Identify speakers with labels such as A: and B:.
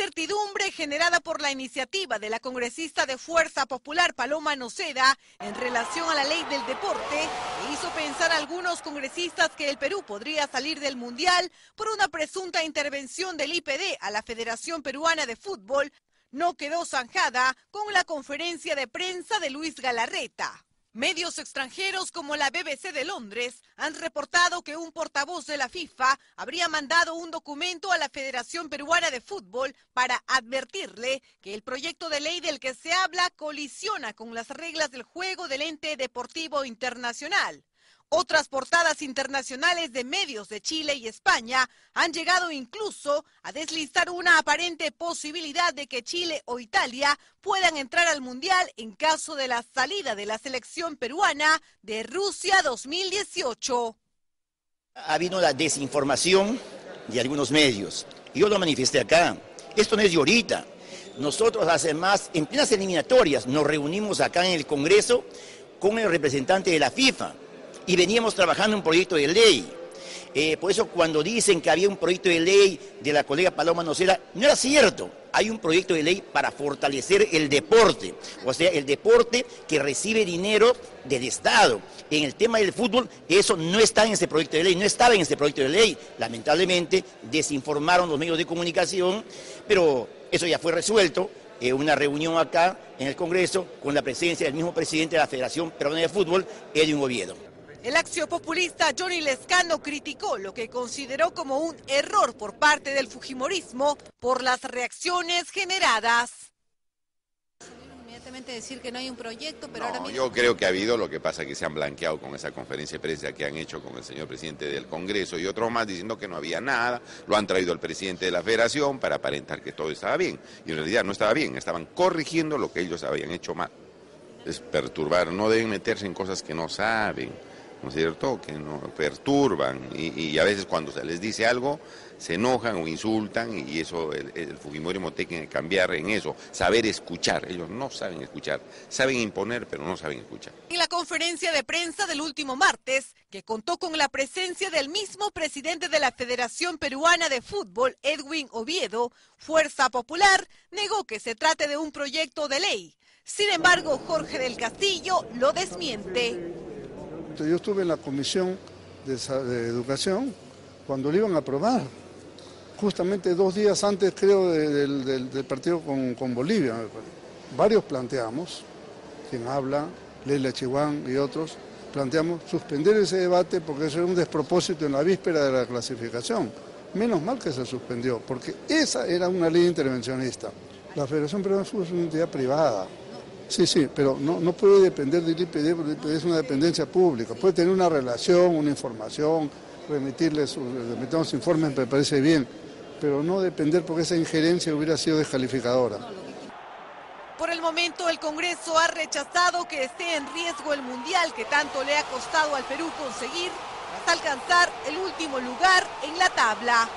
A: incertidumbre generada por la iniciativa de la congresista de Fuerza Popular Paloma Noceda en relación a la ley del deporte hizo pensar a algunos congresistas que el Perú podría salir del Mundial por una presunta intervención del IPD a la Federación Peruana de Fútbol, no quedó zanjada con la conferencia de prensa de Luis Galarreta. Medios extranjeros como la BBC de Londres han reportado que un portavoz de la FIFA habría mandado un documento a la Federación Peruana de Fútbol para advertirle que el proyecto de ley del que se habla colisiona con las reglas del juego del ente deportivo internacional. Otras portadas internacionales de medios de Chile y España han llegado incluso a deslizar una aparente posibilidad de que Chile o Italia puedan entrar al Mundial en caso de la salida de la selección peruana de Rusia 2018.
B: Ha habido la desinformación de algunos medios. Yo lo manifesté acá. Esto no es de ahorita. Nosotros hace más, en plenas eliminatorias, nos reunimos acá en el Congreso con el representante de la FIFA y veníamos trabajando un proyecto de ley. Eh, por eso cuando dicen que había un proyecto de ley de la colega Paloma Nocera, no era cierto. Hay un proyecto de ley para fortalecer el deporte, o sea, el deporte que recibe dinero del Estado. En el tema del fútbol, eso no está en ese proyecto de ley, no estaba en ese proyecto de ley. Lamentablemente, desinformaron los medios de comunicación, pero eso ya fue resuelto en una reunión acá en el Congreso con la presencia del mismo presidente de la Federación Peruana de Fútbol, Edwin Oviedo.
A: El axiopopulista Johnny Lescano criticó lo que consideró como un error por parte del Fujimorismo por las reacciones generadas.
C: Inmediatamente decir que no hay un proyecto, pero
D: ahora Yo creo que ha habido, lo que pasa es que se han blanqueado con esa conferencia de prensa que han hecho con el señor presidente del Congreso y otros más diciendo que no había nada, lo han traído el presidente de la Federación para aparentar que todo estaba bien. Y en realidad no estaba bien, estaban corrigiendo lo que ellos habían hecho mal. Es perturbar, no deben meterse en cosas que no saben. ¿No es cierto?, que nos perturban y, a veces cuando se les dice algo se enojan o insultan y eso el, el Fujimorismo tiene que cambiar en eso, saber escuchar. Ellos no saben escuchar, saben imponer pero no saben escuchar.
A: En la conferencia de prensa del último martes, que contó con la presencia del mismo presidente de la Federación Peruana de Fútbol, Edwin Oviedo, Fuerza Popular negó que se trate de un proyecto de ley. Sin embargo, Jorge del Castillo lo desmiente.
E: Yo estuve en la comisión de, educación cuando lo iban a aprobar, justamente dos días antes creo del, partido con, Bolivia. Varios planteamos, quien habla, Leila Chihuán y otros, planteamos suspender ese debate porque eso era un despropósito en la víspera de la clasificación. Menos mal que se suspendió, porque esa era una ley intervencionista. La Federación Peruana de es una entidad privada, Sí, sí, pero no, no puede depender del IPD porque el IPD es una dependencia pública. Puede tener una relación, una información, remitirles, remitirnos informes, me parece bien, pero no depender porque esa injerencia hubiera sido descalificadora.
A: Por el momento, el Congreso ha rechazado que esté en riesgo el Mundial que tanto le ha costado al Perú conseguir hasta alcanzar el último lugar en la tabla.